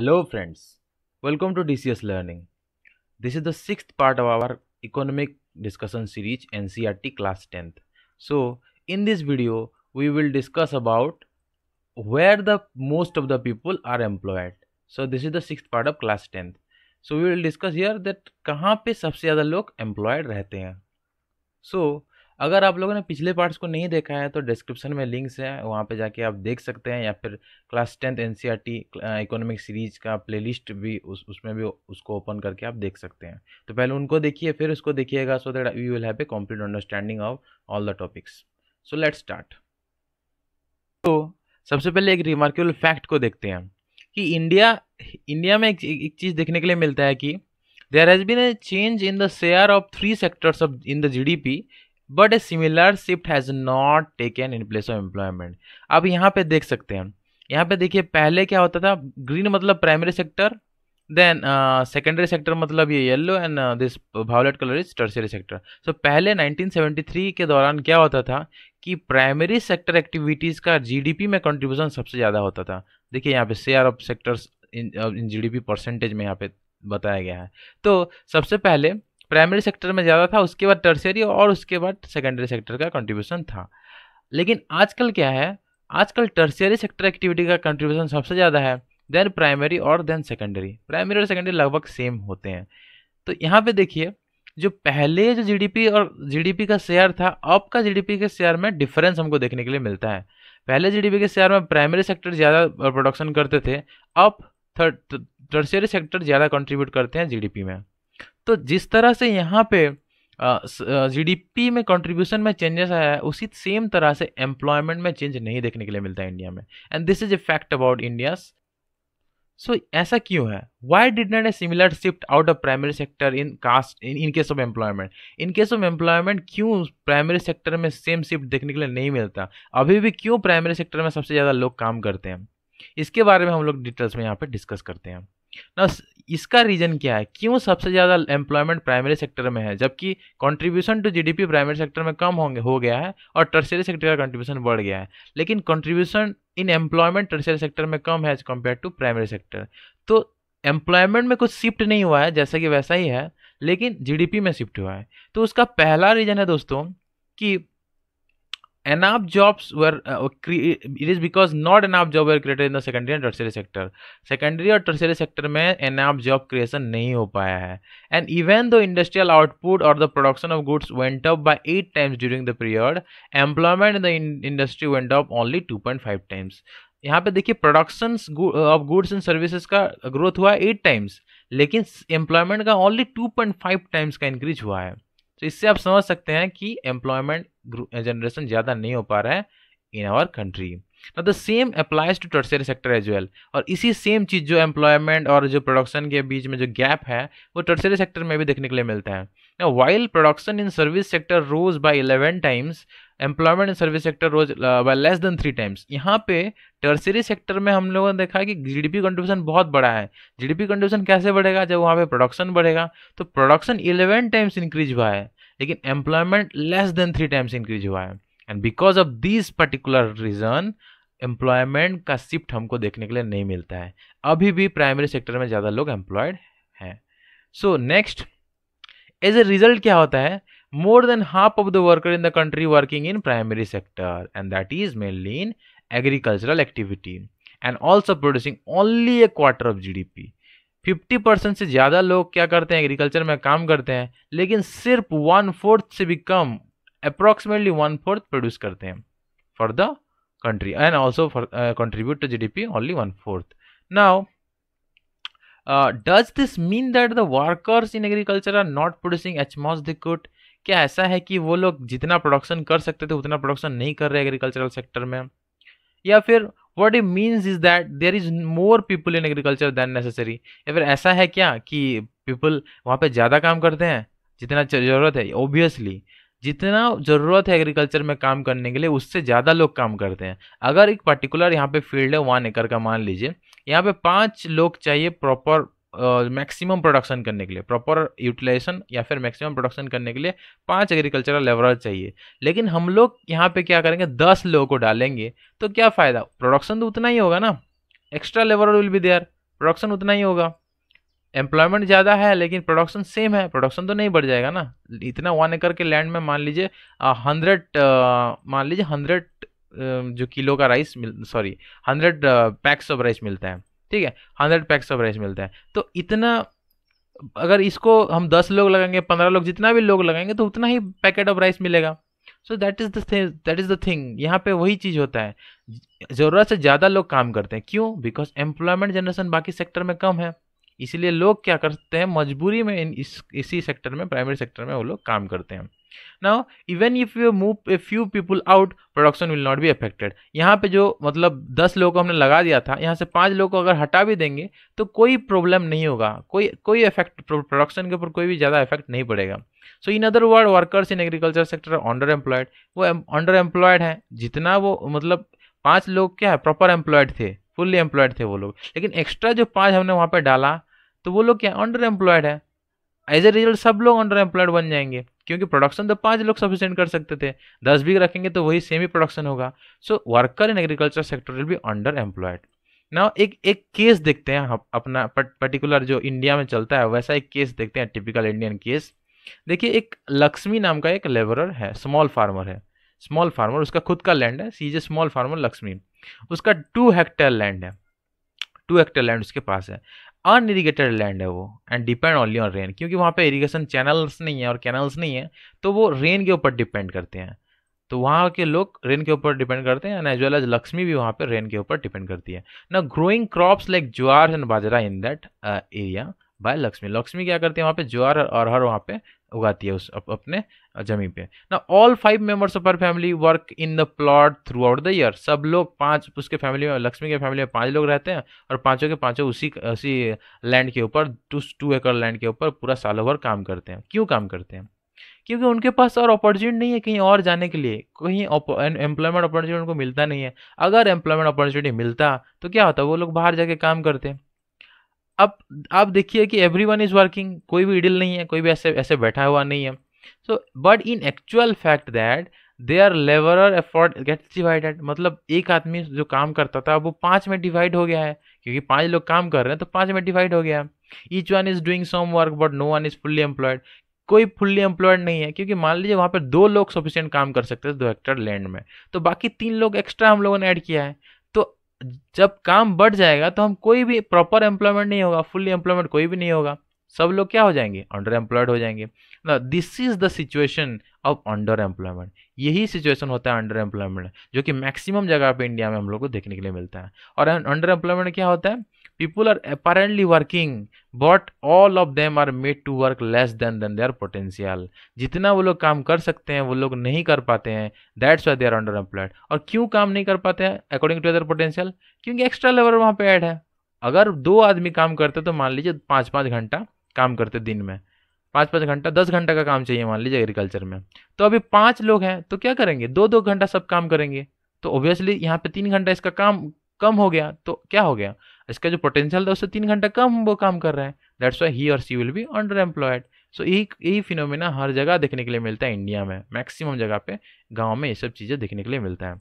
Hello, friends. Welcome to DCS Learning. This is the sixth part of our economic discussion series NCRT class 10th. So, in this video, we will discuss about where the most of the people are employed. So, this is the sixth part of class 10th. So, we will discuss here that कहाँ पे सबसे ज़्यादा लोग employed रहते हैं. So, अगर आप लोगों ने पिछले पार्ट्स को नहीं देखा है तो डिस्क्रिप्शन में लिंक्स है वहाँ पे जाके आप देख सकते हैं या फिर class tenth N T economic series का प्लेलिस्ट भी उस उसमें भी उसको ओपन करके आप देख सकते हैं। तो पहले उनको देखिए फिर उसको देखिएगा so that you will have a complete understanding of all the topics so let start तो सबसे पहले एक रिमार्केबल फैक्ट को देखते हैं कि इंडिया इंडिया में एक, एक चीज़ देखने के लिए मिलता है कि there has been a change in the share of three sectors of in the G D P but a similar shift has not taken in place of employment अब यहाँ पे देख सकते हैं यहाँ पे देखिए, पहले क्या होता था? ग्रीन मतलब primary sector then secondary sector मतलब ये yellow and this violet colour is tertiary sector so पहले 1973 के दौरान क्या होता था कि प्राइमरी सेक्टर एक्टिविटीज़ का जीडीपी में कंट्रीब्यूशन सबसे ज़्यादा होता था। देखिए, यहाँ पे share of sectors in GDP percentage में यहाँ पे बताया गया है। तो सबसे पहले प्राइमरी सेक्टर में ज़्यादा था, उसके बाद टर्सरी और उसके बाद सेकेंडरी सेक्टर का कंट्रीब्यूशन था। लेकिन आजकल क्या है? आजकल टर्सरी सेक्टर एक्टिविटी का कंट्रीब्यूशन सबसे ज़्यादा है देन प्राइमरी और देन सेकेंडरी प्राइमरी और सेकेंडरी लगभग सेम होते हैं। तो यहाँ पे देखिए, जो पहले जो जीडीपी और जीडीपी का शेयर था, अब का जीडीपी के शेयर में डिफरेंस हमको देखने के लिए मिलता है। पहले जीडीपी के शेयर में प्राइमरी सेक्टर ज़्यादा प्रोडक्शन करते थे, अब थर्ड टर्सरी सेक्टर ज़्यादा कंट्रीब्यूट करते हैं जीडीपी में। तो जिस तरह से यहाँ पे जीडीपी में कंट्रीब्यूशन में चेंजेस आया है, उसी सेम तरह से एम्प्लॉयमेंट में चेंज नहीं देखने के लिए मिलता है इंडिया में। And this is a fact about India so ऐसा क्यों है? Why did not a similar shift out of primary sector in cost in in case of employment in case of employment क्यों प्राइमरी सेक्टर में same shift देखने के लिए नहीं मिलता? अभी भी क्यों प्राइमरी सेक्टर में सबसे ज़्यादा लोग काम करते हैं? इसके बारे में हम लोग डिटेल्स में यहाँ पर डिस्कस करते हैं। ना इसका रीजन क्या है? क्यों सबसे ज़्यादा एम्प्लॉयमेंट प्राइमरी सेक्टर में है? जबकि contribution to GDP primary sector में कम होंगे, हो गया है और टर्सरी सेक्टर का कंट्रीब्यूशन बढ़ गया है। लेकिन contribution in employment tertiary sector में कम है as compare to primary sector तो एम्प्लॉयमेंट में कुछ शिफ्ट नहीं हुआ है, जैसा कि वैसा ही है, लेकिन जीडीपी में शिफ्ट हुआ है। तो उसका पहला रीजन है दोस्तों कि enough jobs were uh, cre- it is because not enough job were created in the secondary and tertiary sector secondary और tertiary sector में enough job creation नहीं हो पाया है and even though industrial output or the production of goods went up by 8 times during the period employment in the in industry went up only 2.5 times यहाँ पे देखिए production of goods and services का growth हुआ है eight times लेकिन employment का only 2.5 times का increase हुआ है तो इससे आप समझ सकते हैं कि एम्प्लॉयमेंट जनरेशन ज़्यादा नहीं हो पा रहा है इन आवर कंट्री ना the same applies to tertiary sector as well और इसी सेम चीज़ जो एम्प्लॉयमेंट और जो प्रोडक्शन के बीच में जो गैप है, वो टर्सरी सेक्टर में भी देखने के लिए मिलता है. While production in service sector rose by eleven times employment in service sector rose by less than three times यहाँ पे टर्सरी सेक्टर में हम लोगों ने देखा कि जीडीपी कंट्रीब्यूशन बहुत बड़ा है. जीडीपी कंट्रीब्यूशन कैसे बढ़ेगा? जब वहाँ पे प्रोडक्शन बढ़ेगा तो प्रोडक्शन इलेवन टाइम्स इंक्रीज हुआ है. लेकिन employment less than three times increase हुआ है। And because of this particular reason employment का शिफ्ट हमको देखने के लिए नहीं मिलता है। अभी भी प्राइमरी सेक्टर में ज़्यादा लोग एम्प्लॉयड हैं। So next as a result क्या होता है? More than half of the worker in the country working in primary sector and that is mainly in agricultural activity and also producing only a quarter of G D P 50 percent से ज़्यादा लोग क्या करते हैं agriculture में काम करते हैं लेकिन सिर्फ़ वन फोर्थ से भी कम अप्रोक्सीमेटली वन फोर्थ प्रोड्यूस करते हैं for the country and also for uh, contribute to GDP only one fourth. Now, uh, does this mean that the workers in agriculture are not producing as much they? क्या ऐसा है कि वो लोग जितना production कर सकते थे उतना प्रोडक्शन नहीं कर रहे एग्रीकल्चरल सेक्टर में या फिर what it means is that there is more people in agriculture than necessary या फिर ऐसा है क्या कि पीपल वहाँ पे ज़्यादा काम करते हैं? जितना ज़रूरत है ओबियसली जितना ज़रूरत है एग्रीकल्चर में काम करने के लिए, उससे ज़्यादा लोग काम करते हैं। अगर एक पर्टिकुलर यहाँ पे फ़ील्ड है वन एकड़ का मान लीजिए, यहाँ पे पाँच लोग चाहिए प्रॉपर मैक्सिमम प्रोडक्शन करने के लिए प्रॉपर यूटिलाइजेशन या फिर मैक्सिमम प्रोडक्शन करने के लिए पाँच एग्रीकल्चरल लेबर चाहिए। लेकिन हम लोग यहाँ पे क्या करेंगे? दस लोगों को डालेंगे तो क्या फ़ायदा? प्रोडक्शन तो उतना ही होगा ना? Extra labour will be there production उतना ही होगा। एम्प्लॉयमेंट ज़्यादा है, लेकिन प्रोडक्शन सेम है प्रोडक्शन तो नहीं बढ़ जाएगा ना? इतना वन एकड़ के लैंड में मान लीजिए हंड्रेड मान लीजिए हंड्रेड जो किलो का rice mill sorry hundred packs of rice मिलता है। ठीक है हंड्रेड पैक्स ऑफ़ राइस मिलता है। तो इतना, अगर इसको हम दस लोग लगाएँगे, पंद्रह लोग, जितना भी लोग लगाएँगे तो उतना ही पैकेट ऑफ़ राइस मिलेगा। So that is the that is the thing यहाँ पे वही चीज़ होता है। ज़रूरत से ज़्यादा लोग काम करते हैं। क्यों? बिकॉज़ एम्प्लॉयमेंट जनरेशन बाकी सेक्टर में कम है। इसलिए लोग क्या करते हैं, मजबूरी में इन इस, इसी सेक्टर में प्राइमरी सेक्टर में वो लोग काम करते हैं। Now even if you move a few people out production will not be affected यहाँ पे जो मतलब दस लोग को हमने लगा दिया था, यहाँ से पाँच लोग को अगर हटा भी देंगे तो कोई प्रॉब्लम नहीं होगा। कोई कोई इफ़ेक्ट प्रोडक्शन के ऊपर कोई भी ज़्यादा इफ़ेक्ट नहीं पड़ेगा। So in other word workers in agriculture sector under employed वो अंडर एम्प्लॉयड हैं। जितना वो मतलब पाँच लोग क्या है प्रॉपर एम्प्लॉयड थे फुल्ली एम्प्लॉयड थे वो लोग। लेकिन एक्स्ट्रा जो पाँच हमने वहाँ पर डाला तो वो लोग क्या अंडर एम्प्लॉयड है। एज ए रिज़ल्ट सब लोग अंडर एम्प्लॉयड बन जाएँगे, क्योंकि प्रोडक्शन तो पाँच लोग सफिशियंट कर सकते थे। दस भी रखेंगे तो वही सेम ही प्रोडक्शन होगा। So worker in agriculture sector will be under employed ना एक एक केस देखते हैं अपना पर्टिकुलर जो इंडिया में चलता है, वैसा एक केस देखते हैं टिपिकल इंडियन केस देखिए, एक लक्ष्मी नाम का एक लेबरर है स्मॉल फार्मर है। स्मॉल फार्मर उसका खुद का लैंड है सीजे स्मॉल फार्मर लक्ष्मी। उसका टू हेक्टेयर लैंड है। टू हेक्टेयर लैंड उसके पास है। अनइरीगेटेड लैंड है वो and depend only on rain क्योंकि वहाँ पे इरीगेशन चैनल्स नहीं है और कैनल्स नहीं है तो वो रेन के ऊपर डिपेंड करते हैं। तो वहाँ के लोग रेन के ऊपर डिपेंड करते हैं and as well as Lakshmi भी वहाँ पे रेन के ऊपर डिपेंड करती है। ना growing crops like jowar and bajra in that area by Lakshmi Lakshmi क्या करती है वहाँ पे ज्वार और हर वहाँ पे उगाती है उस अप, अपने ज़मीन पे। ना all five members of her family work in the plot throughout the year सब लोग पाँच, उसके फैमिली में, लक्ष्मी के फैमिली में पाँच लोग रहते हैं और पाँचों के पाँचों उसी उसी लैंड के ऊपर, टू टू एकड़ लैंड के ऊपर पूरा साल भर काम करते हैं। क्यों काम करते हैं? क्योंकि उनके पास और अपॉर्चुनिटी नहीं है कहीं और जाने के लिए। कहीं एम्प्लॉयमेंट अपॉर्चुनिटी उनको मिलता नहीं है। अगर एम्प्लॉयमेंट अपॉर्चुनिटी मिलता तो क्या होता? वो लोग बाहर जाके काम करते अब, आप देखिए कि एवरी वन इज़ वर्किंग कोई भी इडिल नहीं है, कोई भी ऐसे ऐसे बैठा हुआ नहीं है। But in actual fact that they are लेवरर effort gets divided मतलब एक आदमी जो काम करता था वो पाँच में डिवाइड हो गया है। क्योंकि पाँच लोग काम कर रहे हैं तो पाँच में डिवाइड हो गया। है each one is doing some work but no one is fully employed कोई फुल्ली एम्प्लॉयड नहीं है, क्योंकि मान लीजिए वहाँ पर दो लोग सफिशियंट काम कर सकते थे दो हेक्टर लैंड में। तो बाकी तीन लोग एक्स्ट्रा हम लोगों ने ऐड किया है। तो जब काम बढ़ जाएगा तो हम कोई भी प्रॉपर एम्प्लॉयमेंट नहीं होगा फुल्ली एम्प्लॉयमेंट कोई भी नहीं होगा। सब लोग क्या हो जाएँगे? अंडर एम्प्लॉयड हो जाएँगे। ना this is the situation of under employment यही सिचुएशन होता है अंडर एम्प्लॉयमेंट जो कि मैक्सिमम जगह पे इंडिया में हम लोग को देखने के लिए मिलता है। और अंडर एम्प्लॉयमेंट क्या होता है? People are apparently working, but all of them are made to work less then than their potential जितना वो लोग काम कर सकते हैं, वो लोग नहीं कर पाते हैं। That's why they are under employed और क्यों काम नहीं कर पाते हैं? अकॉर्डिंग टू देयर पोटेंशियल क्योंकि एक्स्ट्रा लेबर वहाँ पे ऐड है। अगर दो आदमी काम करते तो मान लीजिए पाँच पाँच घंटा काम करते दिन में। पाँच पाँच घंटा दस घंटा का काम चाहिए मान लीजिए एग्रीकल्चर में। तो अभी पाँच लोग हैं तो क्या करेंगे? दो दो घंटा सब काम करेंगे। तो ऑब्वियसली यहाँ पे तीन घंटा इसका काम कम हो गया तो क्या हो गया? इसका जो पोटेंशियल था उससे तीन घंटा कम वो काम कर रहे हैं। दैट्स वाई ही और she will be under employed so यही यही फिनोमिना हर जगह देखने के लिए मिलता है इंडिया में। मैक्सिमम जगह पे गाँव में ये सब चीज़ें देखने के लिए मिलता है।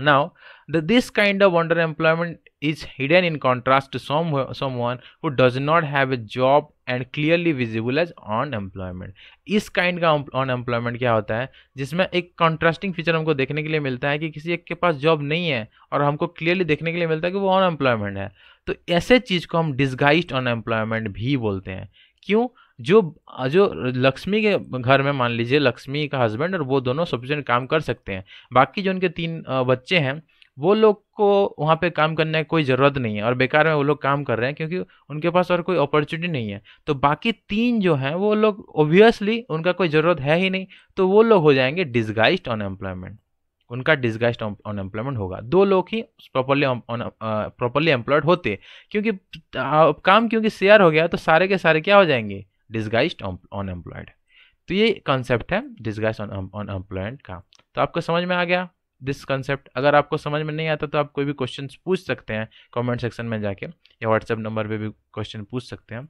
Now, the, this kind of underemployment is hidden in contrast to some, someone who does not have a job and clearly visible as unemployment. इस काइंड का अनएम्प्लॉयमेंट क्या होता है? जिसमें एक कॉन्ट्रास्टिंग फीचर हमको देखने के लिए मिलता है कि किसी एक के पास जॉब नहीं है और हमको क्लियरली देखने के लिए मिलता है कि वो अनएम्प्लॉयमेंट है। तो ऐसे चीज़ को हम डिस्गाइज्ड अनएम्प्लॉयमेंट भी बोलते हैं। क्यों? जो जो लक्ष्मी के घर में मान लीजिए लक्ष्मी का हस्बैंड और वो दोनों सफिशियंट काम कर सकते हैं। बाकी जो उनके तीन बच्चे हैं वो लोग को वहाँ पे काम करने की कोई ज़रूरत नहीं है और बेकार में वो लोग काम कर रहे हैं क्योंकि उनके पास और कोई अपॉर्चुनिटी नहीं है। तो बाकी तीन जो हैं, वो लोग ओबियसली उनका कोई ज़रूरत है ही नहीं तो वो लोग हो जाएँगे डिस्गाइज्ड अनएम्प्लॉयमेंट उनका डिस्गाइज्ड अनएम्प्लॉयमेंट होगा। दो लोग ही प्रॉपरली प्रॉपरली एम्प्लॉयड होते। क्योंकि काम क्योंकि शेयर हो गया तो सारे के सारे क्या हो जाएँगे? डिस्गाइज्ड अनएम्प्लॉयड तो ये कॉन्सेप्ट है डिस्गाइज अनएम्प्लॉयमेंट का। तो आपको समझ में आ गया? दिस कंसेप्ट अगर आपको समझ में नहीं आता तो आप कोई भी क्वेश्चन पूछ सकते हैं कमेंट सेक्शन में जाके, या व्हाट्सएप नंबर पे भी क्वेश्चन पूछ सकते हैं।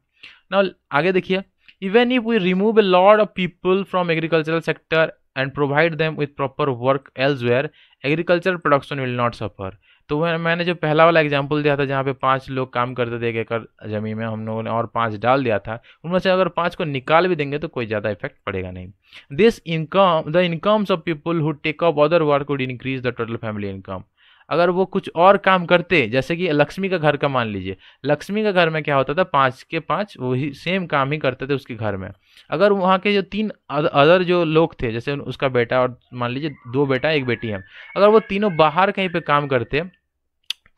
ना आगे देखिए। Even if we remove a lot of people from agricultural sector and provide them with proper work elsewhere agriculture production will not suffer तो मैंने जो पहला वाला एग्ज़ाम्पल दिया था, जहाँ पे पाँच लोग काम करते थे एक एकड़ ज़मीन में, हम लोगों ने और पाँच डाल दिया था, उनमें से अगर पाँच को निकाल भी देंगे तो कोई ज़्यादा इफ़ेक्ट पड़ेगा नहीं। This income the incomes of people who take up other work would increase the total family income अगर वो कुछ और काम करते, जैसे कि लक्ष्मी का घर का मान लीजिए, लक्ष्मी का घर में क्या होता था, पाँच के पाँच वही सेम काम ही करते थे उसके घर में। अगर वहाँ के जो तीन अदर जो लोग थे, जैसे उसका बेटा और मान लीजिए दो बेटा, एक बेटी है, अगर वो तीनों बाहर कहीं पे काम करते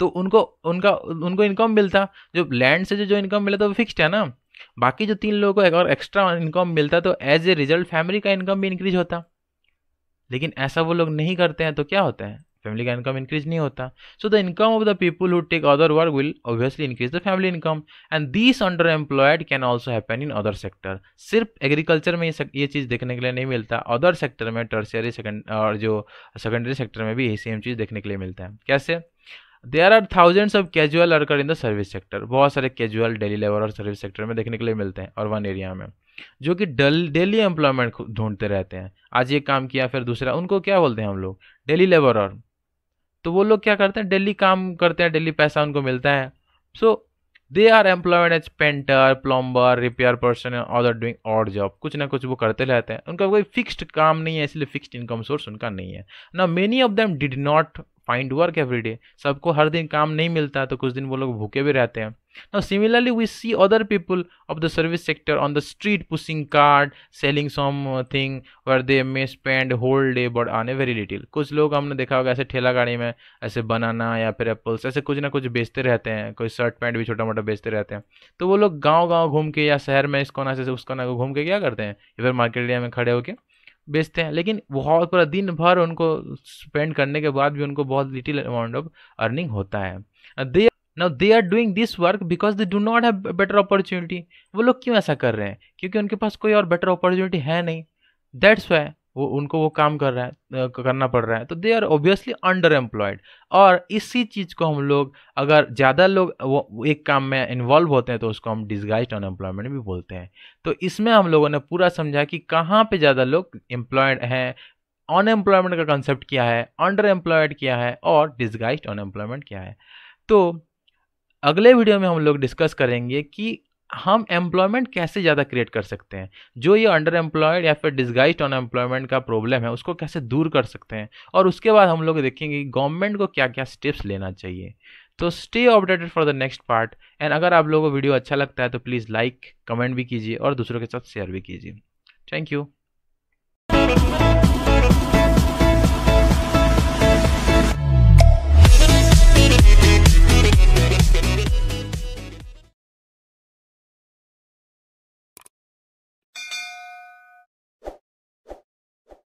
तो उनको, उनका, उनको इनकम मिलता। जो लैंड से जो जो इनकम मिला था वो फिक्स्ड है ना। बाकी जो तीन लोगों को अगर एक्स्ट्रा इनकम मिलता तो एज ए रिज़ल्ट फैमिली का इनकम भी इंक्रीज होता। लेकिन ऐसा वो लोग नहीं करते हैं तो क्या होता है? फैमिली का इनकम इंक्रीज नहीं होता। So the income of the people who take other work will obviously increase the family income and this underemployed can also happen in other sector सिर्फ़ एग्रीकल्चर में ये चीज़ देखने के लिए नहीं मिलता। अदर सेक्टर में टर्सियरी सेकेंड और जो सेकेंडरी सेक्टर में भी यही सेम चीज़ देखने के लिए मिलता है। कैसे? There are thousands of casual worker in the service sector बहुत सारे कैजुअल डेली लेबर और सर्विस सेक्टर में देखने के लिए मिलते हैं अर्बन एरिया में। जो कि डेली एम्प्लॉयमेंट ढूंढते रहते हैं। आज ये काम किया, फिर दूसरा, उनको क्या बोलते हैं हम लोग? डेली लेबर और। तो वो लोग क्या करते हैं? डेली काम करते हैं डेली पैसा उनको मिलता है। So they are employed as painter plumber repair person other doing और जॉब कुछ ना कुछ वो करते रहते हैं। उनका कोई फिक्स्ड काम नहीं है, इसलिए फिक्स्ड इनकम सोर्स उनका नहीं है। ना many of them did not find work every day सबको हर दिन काम नहीं मिलता तो कुछ दिन वो लोग भूखे भी रहते हैं। Now, similarly, we see other people of the service sector on the street pushing cart, selling something where they may spend whole day but earn a very little. कुछ लोग हमने देखा होगा ऐसे ठेला गाड़ी में ऐसे बनाना या फिर एप्पल्स ऐसे कुछ ना कुछ बेचते रहते हैं कोई शर्ट पैंट भी छोटा मोटा बेचते रहते हैं। तो वो लोग गाँव गाँव घूम के या शहर में इस कोना से उस कोना को घूम के क्या करते हैं? फिर मार्केट एरिया में खड़े होके बेचते हैं। लेकिन बहुत पूरा दिन भर उनको स्पेंड करने के बाद भी उनको बहुत लिटिल अमाउंट ऑफ़ अर्निंग होता है। They now they are doing this work because they do not have better opportunity वो लोग क्यों ऐसा कर रहे हैं? क्योंकि उनके पास कोई और बेटर अपॉर्चुनिटी है नहीं। दैट्स वाई वो, उनको वो काम कर रहा है करना पड़ रहा है। तो they are obviously under employed और इसी चीज़ को हम लोग, अगर ज़्यादा लोग वो एक काम में इन्वॉल्व होते हैं तो उसको हम डिस्गाइज अनएम्प्लॉयमेंट भी बोलते हैं। तो इसमें हम लोगों ने पूरा समझा कि कहाँ पे ज़्यादा लोग एम्प्लॉयड हैं अनएम्प्लॉयमेंट का कंसेप्ट क्या है अंडर एम्प्लॉयड क्या है, और डिस्गाइज अनएम्प्लॉयमेंट क्या है। तो अगले वीडियो में हम लोग डिस्कस करेंगे कि हम एम्प्लॉयमेंट कैसे ज़्यादा क्रिएट कर सकते हैं? जो ये अंडर एम्प्लॉयड या फिर डिस्गाइज अनएम्प्लॉयमेंट का प्रॉब्लम है, उसको कैसे दूर कर सकते हैं? और उसके बाद हम लोग देखेंगे गवर्नमेंट को क्या क्या स्टेप्स लेना चाहिए। तो stay updated for the next part and अगर आप लोगों को वीडियो अच्छा लगता है तो प्लीज़ लाइक कमेंट भी कीजिए और दूसरों के साथ शेयर भी कीजिए। Thank you